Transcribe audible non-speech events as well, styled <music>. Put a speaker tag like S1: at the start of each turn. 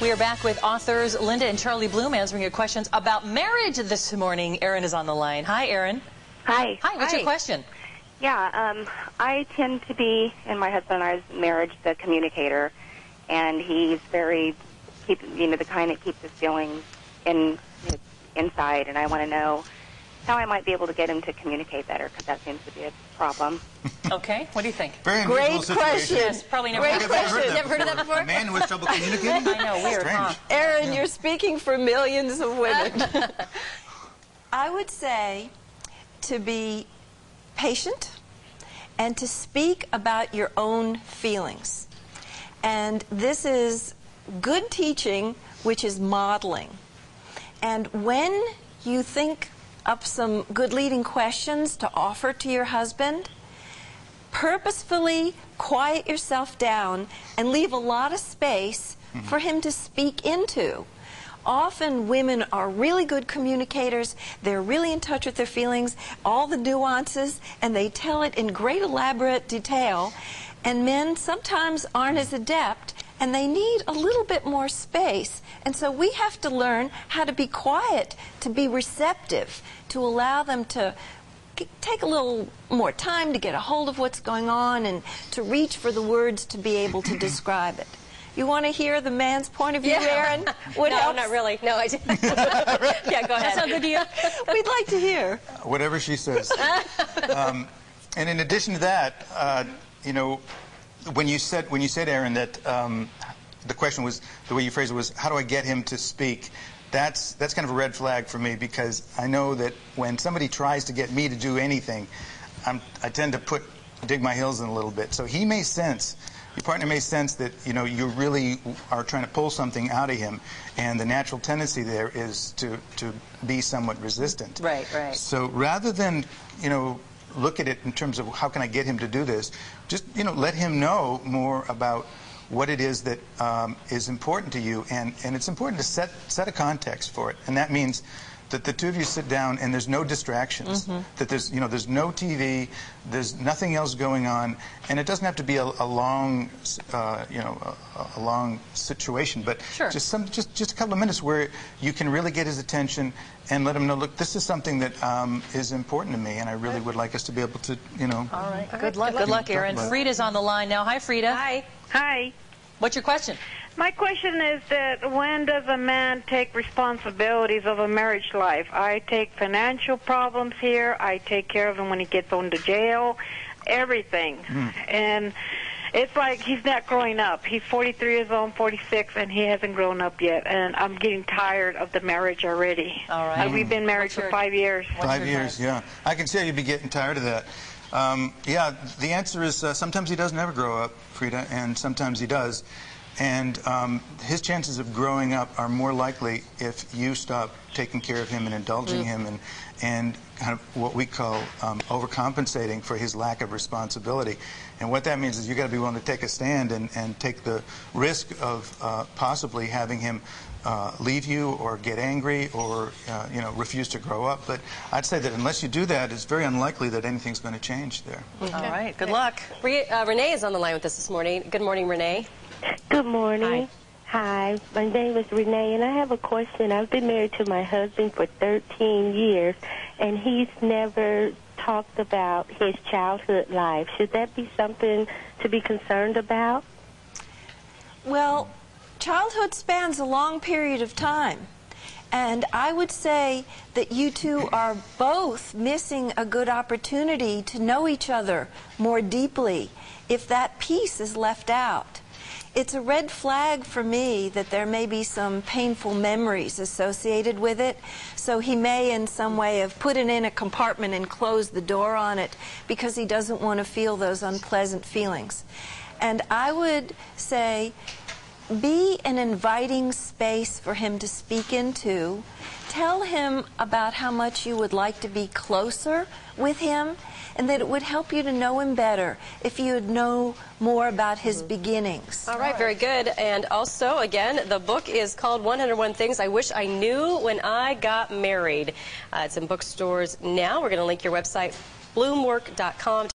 S1: We are back with authors Linda and Charlie Bloom answering your questions about marriage this morning. Erin is on the line. Hi, Erin.
S2: Hi.
S1: Hi, what's
S2: Hi.
S1: your question?
S2: Yeah, um, I tend to be, in my husband and I's marriage, the communicator, and he's very, keep, you know, the kind that keeps his feelings in his, inside, and I want to know how I might be able to get him to communicate better, because that seems to be a problem.
S1: Okay, what do you think?
S3: Very
S4: Great
S3: unusual
S4: question.
S1: Yes, probably never
S4: Great
S1: heard of
S3: I've
S1: that.
S3: never heard,
S4: Never heard of that before?
S3: A man who has trouble communicating? <laughs>
S1: I know, weird,
S3: Strange.
S1: huh?
S4: Erin, you're speaking for millions of women. <laughs> I would say to be patient and to speak about your own feelings. And this is good teaching, which is modeling. And when you think up some good leading questions to offer to your husband, purposefully quiet yourself down and leave a lot of space mm-hmm. for him to speak into. Often women are really good communicators. They're really in touch with their feelings, all the nuances, and they tell it in great elaborate detail. And men sometimes aren't as adept and they need a little bit more space. And so we have to learn how to be quiet, to be receptive, to allow them to g- take a little more time to get a hold of what's going on and to reach for the words to be able to <clears throat> describe it. You want to hear the man's point of view, Erin? <laughs> What
S5: no,
S4: helps?
S5: not really. No, I didn't. <laughs> <laughs> yeah, go ahead.
S1: Sound good to you?
S4: We'd like to hear.
S3: Whatever she says. um, and in addition to that, uh, you know, when you said when you said Erin that um, the question was the way you phrased it was how do I get him to speak? That's that's kind of a red flag for me because I know that when somebody tries to get me to do anything, I'm, I tend to put dig my heels in a little bit. So he may sense. Your partner may sense that you know you really are trying to pull something out of him, and the natural tendency there is to to be somewhat resistant.
S1: Right, right.
S3: So rather than, you know, look at it in terms of how can I get him to do this, just, you know, let him know more about what it is that um, is important to you. And, and it's important to set, set a context for it. And that means that the two of you sit down and there's no distractions. That there's, you know, there's no TV, there's nothing else going on. And it doesn't have to be a, a long, uh, you know, a, a long situation, but
S1: Sure.
S3: just some, just, just a couple of minutes where you can really get his attention and let him know, look, this is something that um, is important to me, and I really would like us to be able to, you know.
S1: All right, good luck. Good luck, Erin.
S3: Talk about.
S1: Frida's on the line now. Hi, Frida.
S5: Hi.
S6: Hi.
S1: What's your question?
S6: My question is that when does a man take responsibilities of a marriage life? I take financial problems here. I take care of him when he gets into jail. Everything. And it's like he's not growing up. He's 43 years old, 46, and he hasn't grown up yet. And I'm getting tired of the marriage already.
S1: All right.
S6: Uh, we've been married
S1: What's
S6: for
S1: your-
S6: five years.
S3: Five years,
S1: advice?
S3: yeah. I can see how you'd be getting tired of that. Um, yeah, the answer is uh, sometimes he doesn't ever grow up, Frida, and sometimes he does. And um, his chances of growing up are more likely if you stop taking care of him and indulging him and, and kind of what we call um, overcompensating for his lack of responsibility. And what that means is you've got to be willing to take a stand and, and take the risk of uh, possibly having him uh, leave you or get angry or uh, you know refuse to grow up. But I'd say that unless you do that, it's very unlikely that anything's going to change there.
S1: All right, good luck.
S5: Re- uh, Renee is on the line with us this morning. Good morning, Renee.
S7: Good morning. Hi. my name is Renee, and I have a question. I've been married to my husband for 13 years, and he's never talked about his childhood life. Should that be something to be concerned about?
S4: Well, childhood spans a long period of time. And I would say that you two are both missing a good opportunity to know each other more deeply if that piece is left out. It's a red flag for me that there may be some painful memories associated with it. So he may, in some way, have put it in a compartment and closed the door on it because he doesn't want to feel those unpleasant feelings. And I would say be an inviting space for him to speak into. Tell him about how much you would like to be closer with him and that it would help you to know him better if you would know more about his beginnings.
S5: All right, very good. And also, again, the book is called 101 Things I Wish I Knew When I Got Married. Uh, it's in bookstores now. We're going to link your website, bloomwork.com.